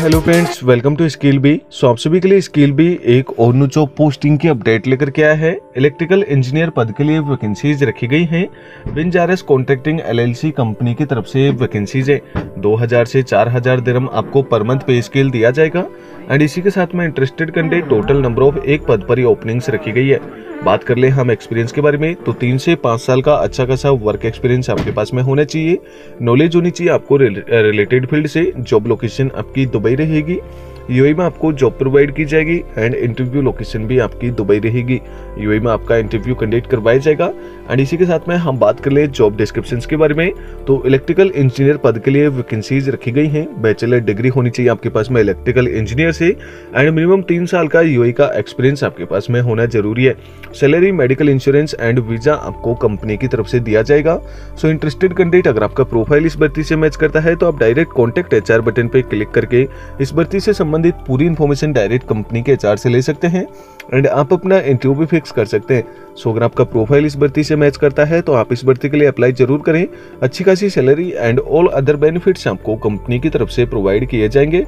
Hello friends welcome to skill B so आप सभी के लिए स्किल बी एक और नुचो पोस्टिंग की अपडेट लेकर के आया है। इलेक्ट्रिकल इंजीनियर पद के लिए वैकेंसीज रखी गई हैं। विंजारस कॉन्ट्रैक्टिंग एलएलसी कंपनी की तरफ़ से वैकेंसीज है। 2000 से 4000 हज़ार आपको पर मंथ पे स्केल दिया जाएगा। एंड इसी के साथ में interested candidate total number of एक पद पर ही ओपनिंग्स रखी गई है। बात कर ले हम एक्सपीरियंस के बारे में तो तीन से पाँच साल का अच्छा खासा वर्क एक्सपीरियंस आपके पास में होना चाहिए। नॉलेज होनी चाहिए आपको रिलेटेड फ़ील्ड से। जॉब लोकेशन आपकी दुबई रहेगी। यूएई में आपको जॉब प्रोवाइड की जाएगी एंड इंटरव्यू लोकेशन भी आपकी दुबई रहेगी। यूएई में आपका इंटरव्यू कंडक्ट करवाया जाएगा। एंड इसी के साथ में हम बात कर ले जॉब डिस्क्रिप्शन के बारे में। तो इलेक्ट्रिकल इंजीनियर पद के लिए वैकेंसीज रखी गई हैं। बैचलर डिग्री होनी चाहिए आपके पास में इलेक्ट्रिकल इंजीनियर से। एंड मिनिमम तीन साल का यूएई का एक्सपीरियंस आपके पास में होना ज़रूरी है। Salary medical insurance and visa आपको कंपनी की तरफ़ से दिया जाएगा। सो इंटरेस्टेड कैंडिडेट अगर आपका प्रोफ़ाइल इस भर्ती से मैच करता है तो आप डायरेक्ट कॉन्टेक्ट एच बटन पे क्लिक करके इस भर्ती से संबंधित पूरी इन्फॉर्मेशन डायरेक्ट कंपनी के एचआर से ले सकते हैं एंड आप अपना इंटरव्यू भी फिक्स कर सकते हैं। सो अगर आपका प्रोफ़ाइल इस भर्ती से मैच करता है तो आप इस भर्ती के लिए अप्लाई ज़रूर करें। अच्छी खासी salary and all other benefits आपको कंपनी की तरफ़ से प्रोवाइड किए जाएँगे।